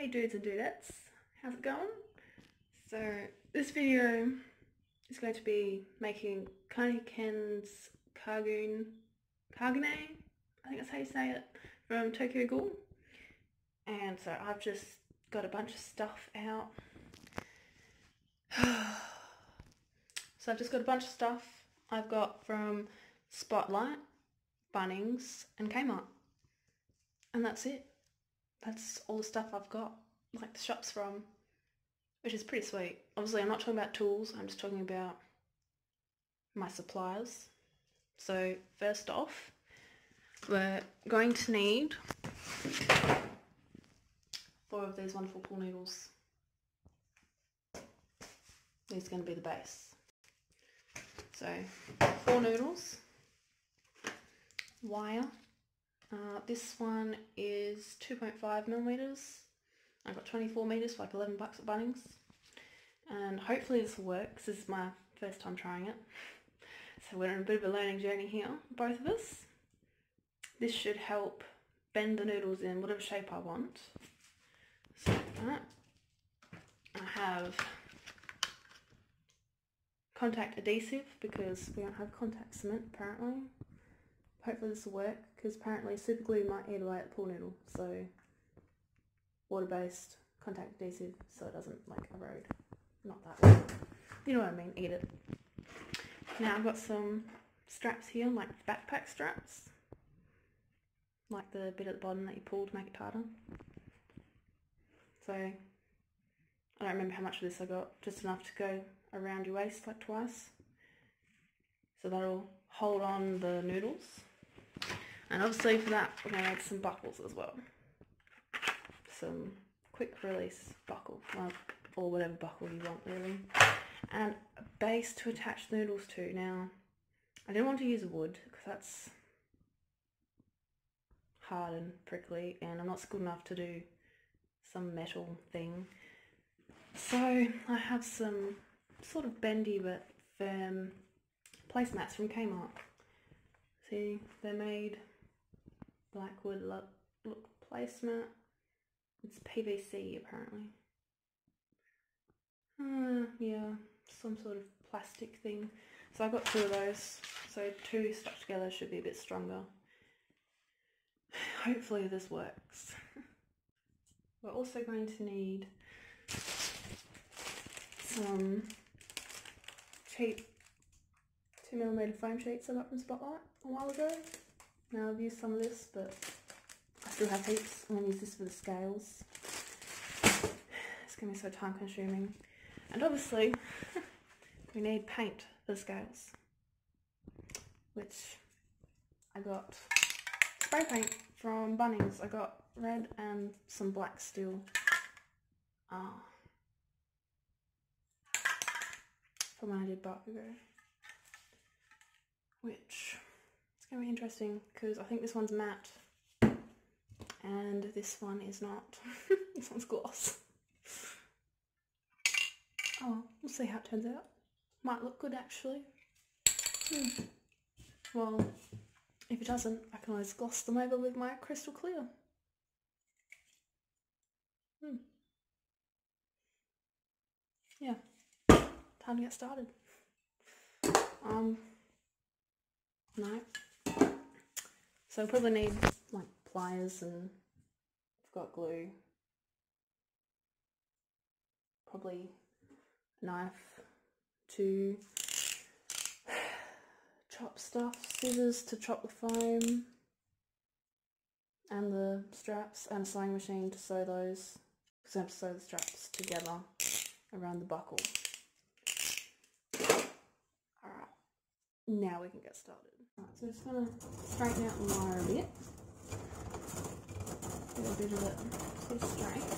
Hey dudes and dudettes, how's it going? So this video is going to be making Kaneki Ken's Kargoon, Kagune, I think that's how you say it, from Tokyo Ghoul. And so I've just got a bunch of stuff out. so I've just got a bunch of stuff I've got from Spotlight, Bunnings and Kmart. And that's it that's all the stuff I've got, like the shops from, which is pretty sweet. Obviously, I'm not talking about tools, I'm just talking about my suppliers. So first off, we're going to need four of these wonderful pool noodles. These are going to be the base. So four noodles, wire, uh, this one is 2.5 millimeters. I got 24 meters for like 11 bucks at Bunnings. And hopefully this will work this is my first time trying it. So we're on a bit of a learning journey here, both of us. This should help bend the noodles in whatever shape I want. So that. I have contact adhesive because we don't have contact cement apparently hopefully this will work because apparently super glue might eat away at the pool noodle so water-based contact adhesive so it doesn't like erode. Not that way you know what I mean eat it. Now I've got some straps here like backpack straps. Like the bit at the bottom that you pull to make it tighter. So I don't remember how much of this I got just enough to go around your waist like twice. So that'll hold on the noodles and obviously for that, to add some buckles as well. Some quick release buckle, or whatever buckle you want really. And a base to attach the noodles to. Now, I didn't want to use wood because that's hard and prickly and I'm not skilled enough to do some metal thing. So I have some sort of bendy but firm placemats from Kmart. See, they're made Blackwood look, look placemat. It's PVC apparently. Uh, yeah, some sort of plastic thing. So I got two of those. So two stuck together should be a bit stronger. Hopefully this works. We're also going to need some cheap 2mm foam sheets I got from Spotlight a while ago. Now I've used some of this, but I still have heaps. I'm going to use this for the scales. It's going to be so time consuming. And obviously, we need paint for the scales. Which I got spray paint from Bunnings. I got red and some black still. Ah. From when I did Bakugo. Which it's going to be interesting because I think this one's matte and this one is not. this one's gloss. Oh, we'll see how it turns out. Might look good actually. Hmm. Well, if it doesn't, I can always gloss them over with my crystal clear. Hmm. Yeah, time to get started. Um, no. So I'll probably need like pliers and I've got glue. Probably knife to chop stuff, scissors to chop the foam and the straps and a sewing machine to sew those because I have to sew the straps together around the buckle. Alright, now we can get started. Right, so I'm just to straighten out the wire a bit. Get a bit of it of straight.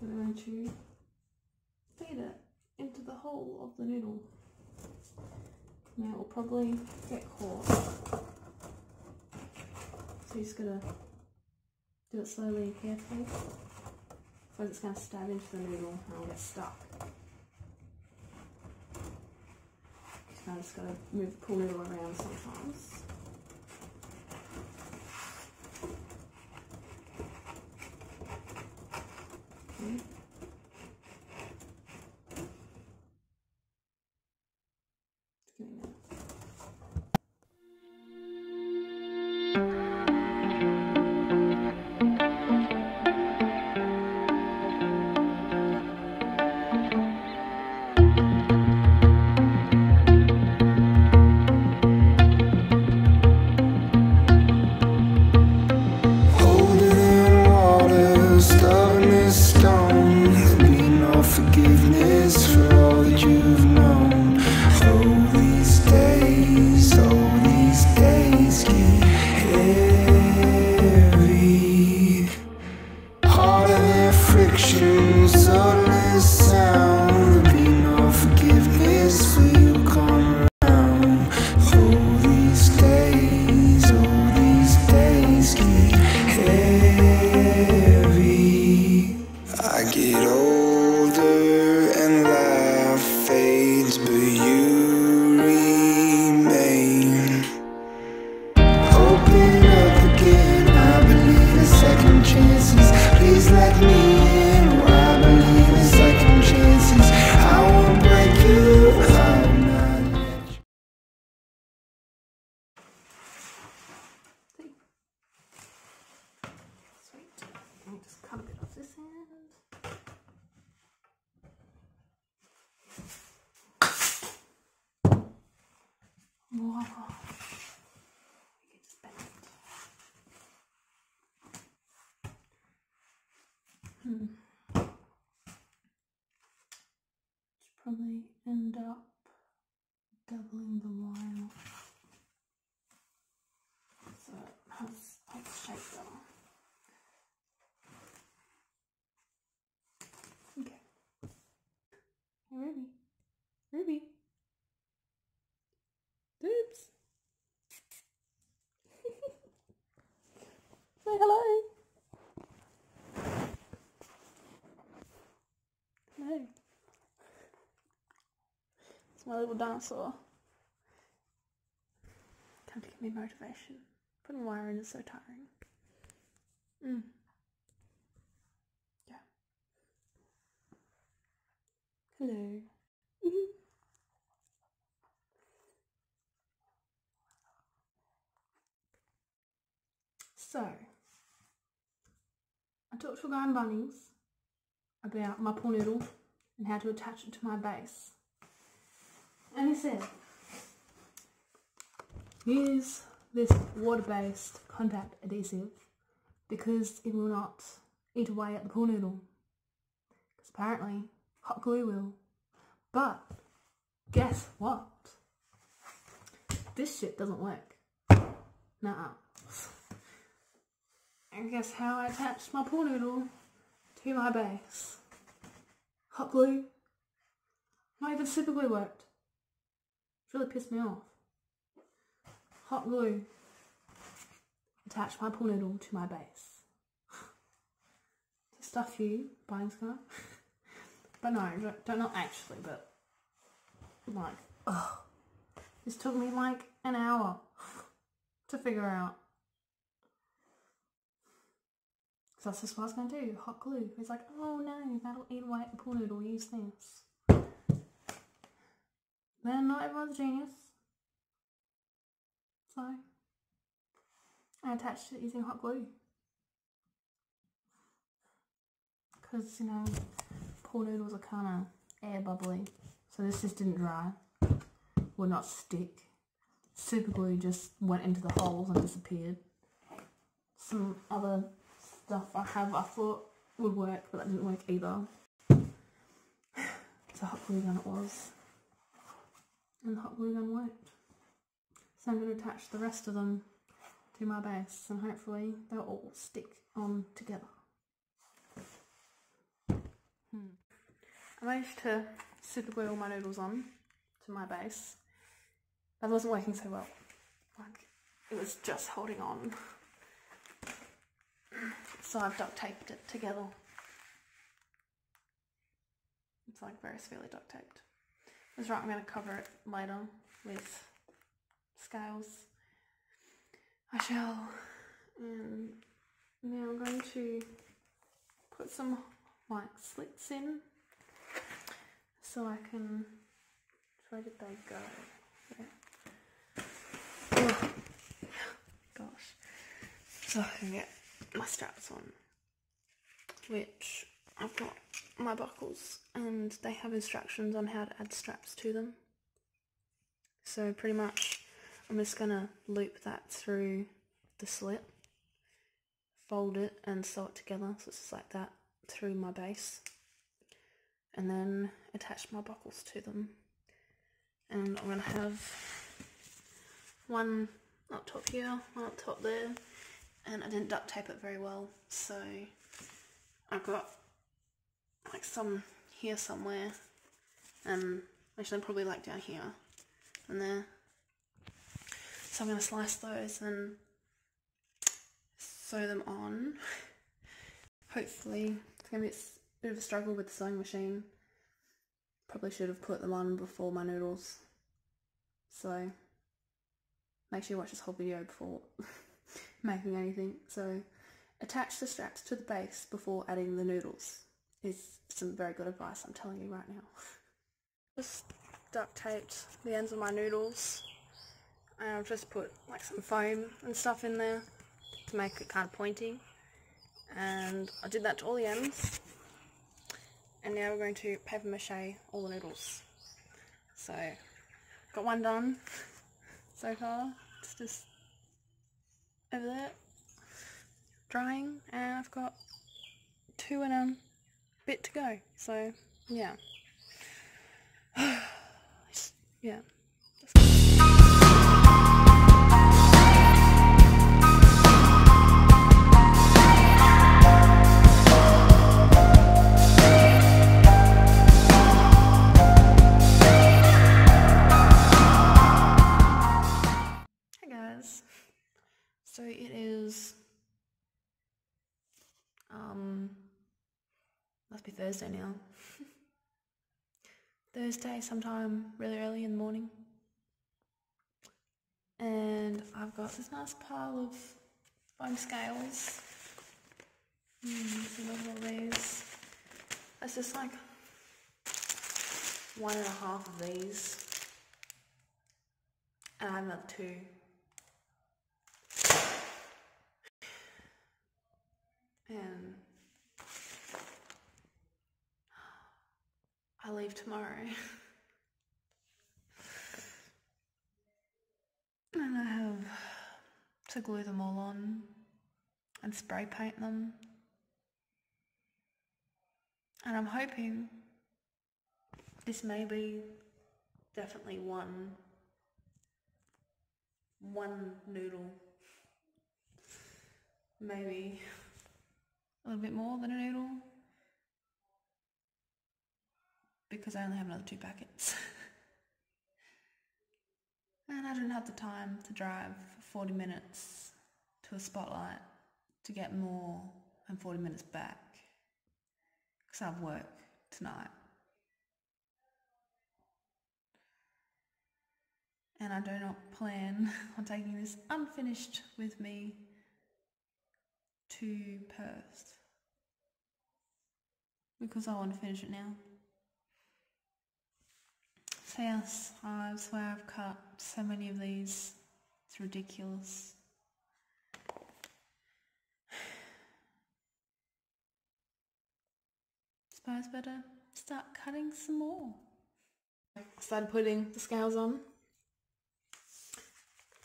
I'm going to feed it into the hole of the noodle. Now it will probably get caught. So you just gotta do it slowly and carefully. Otherwise it's going to stab into the noodle and I'll get stuck. So I just got to move the pool noodle around sometimes. End up doubling the wire so it has helps shape them. Okay. Hey, Ruby. Ruby. Oops. Say. Hello. It's my little dinosaur. Time to give me motivation. Putting wire in is so tiring. Mm. Yeah. Hello. so, I talked to a guy in Bunnings about my pool noodle and how to attach it to my base. And he said, use this water-based contact adhesive because it will not eat away at the pool noodle. Because apparently hot glue will. But guess what? This shit doesn't work. Nuh-uh. And guess how I attached my pool noodle to my base? Hot glue. Not even super glue worked. It's really pissed me off. Hot glue. Attach my pool noodle to my base. to stuff you, buying scar. but no, don't, don't not actually, but like, ugh. This took me like an hour to figure out. Because that's just what I was going to do, hot glue. He's like, oh no, that'll eat away at the pool noodle, use this. Then not everyone's genius. So, I attached it using hot glue. Because, you know, pool noodles are kind of air bubbly. So this just didn't dry. Would not stick. Super glue just went into the holes and disappeared. Some other stuff I have I thought would work, but that didn't work either. So hot glue gun it was. And the hot glue gun worked. So I'm going to attach the rest of them to my base and hopefully they'll all stick on together. Hmm. I managed to super glue all my noodles on to my base. That wasn't working so well. Like, it was just holding on. So I've duct taped it together. It's like very severely duct taped. Right, I'm going to cover it later with scales. I shall. And now I'm going to put some like slits in so I can. Where did they go? Yeah. Oh, gosh. So I can get my straps on, which I've got my buckles and they have instructions on how to add straps to them. So pretty much I'm just going to loop that through the slit, fold it and sew it together so it's just like that through my base and then attach my buckles to them. And I'm going to have one up top here, one up top there and I didn't duct tape it very well so I've got like some here somewhere. And actually probably like down here. And there. So I'm going to slice those and sew them on. Hopefully it's going to be a bit of a struggle with the sewing machine. Probably should have put them on before my noodles. So make sure you watch this whole video before making anything. So attach the straps to the base before adding the noodles is some very good advice I'm telling you right now. Just duct taped the ends of my noodles. And I've just put like some foam and stuff in there to make it kind of pointy. And I did that to all the ends. And now we're going to paper mache all the noodles. So got one done so far. It's just over there drying. And I've got two and a bit to go. So yeah. yeah. Thursday now. Thursday sometime really early in the morning. And I've got this nice pile of foam scales. Mm, at all these. That's just like one and a half of these. And I have another two. And leave tomorrow. and I have to glue them all on and spray paint them. And I'm hoping this may be definitely one one noodle. Maybe a little bit more than a noodle because I only have another two packets. and I didn't have the time to drive for 40 minutes to a spotlight to get more than 40 minutes back because I have work tonight. And I do not plan on taking this unfinished with me to Perth because I want to finish it now. Yes, I swear I've cut so many of these. It's ridiculous. Suppose better start cutting some more. Started putting the scales on.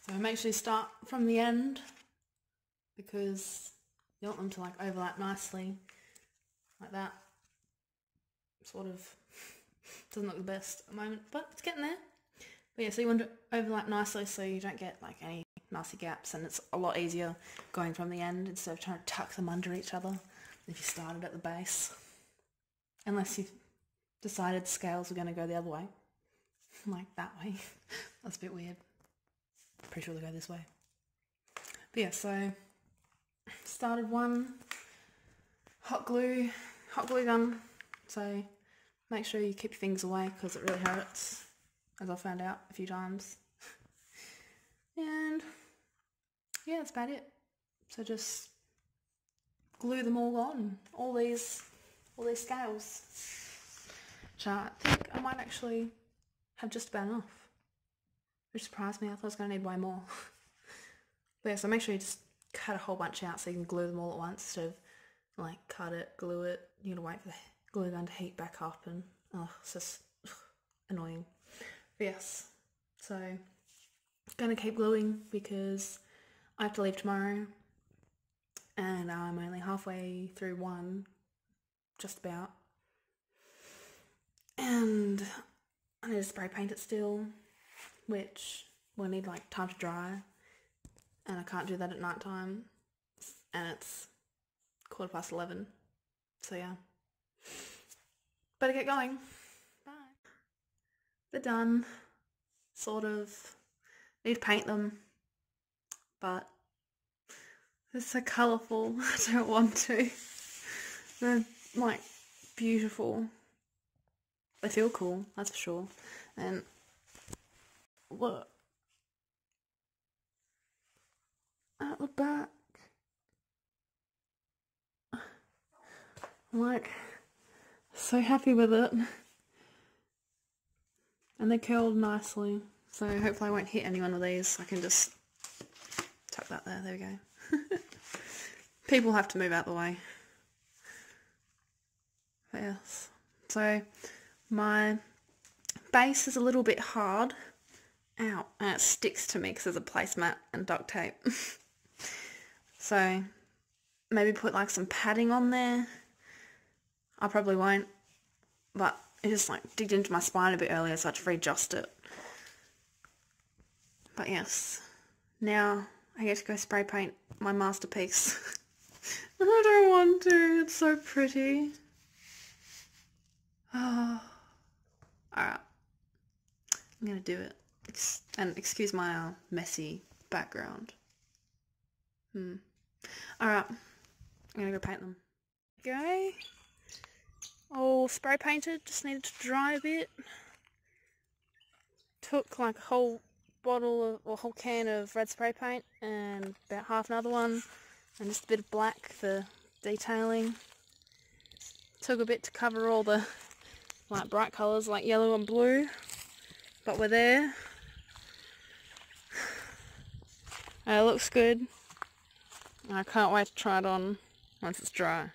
So make sure you start from the end because you want them to like overlap nicely like that. Sort of doesn't look the best at the moment, but it's getting there. But yeah, so you want to overlap nicely so you don't get like any nasty gaps and it's a lot easier going from the end instead of trying to tuck them under each other if you started at the base. Unless you've decided scales are going to go the other way. like that way. That's a bit weird. Pretty sure they go this way. But yeah, so started one hot glue, hot glue gun. So make sure you keep things away because it really hurts, as I found out a few times. and yeah, that's about it. So just glue them all on, all these, all these scales. Which I think I might actually have just about enough. Which surprised me, I thought I was going to need way more. but yeah, so make sure you just cut a whole bunch out so you can glue them all at once instead of like cut it, glue it, you gotta wait for the gun to heat back up and oh, it's just ugh, annoying. But yes, so gonna keep gluing because I have to leave tomorrow and I'm only halfway through one, just about. And I need to spray paint it still, which will need like time to dry and I can't do that at night time and it's quarter past 11 so yeah better get going. Bye. They're done. Sort of. Need to paint them. But they're so colourful. I don't want to. They're like beautiful. They feel cool that's for sure. And look at the back. Like so happy with it. And they curled nicely. So hopefully I won't hit anyone with these. I can just tuck that there. There we go. People have to move out the way. Yes. So my base is a little bit hard Ow, and it sticks to me because there's a placemat and duct tape. so maybe put like some padding on there. I probably won't, but it just like digged into my spine a bit earlier so I had to readjust it. But yes, now I get to go spray paint my masterpiece. I don't want to, it's so pretty. Oh. Alright, I'm gonna do it. Ex and excuse my uh, messy background. Hmm. Alright, I'm gonna go paint them. Go. All spray painted, just needed to dry a bit. Took like a whole bottle of, or whole can of red spray paint and about half another one and just a bit of black for detailing. Took a bit to cover all the like bright colours like yellow and blue but we're there. it looks good. I can't wait to try it on once it's dry.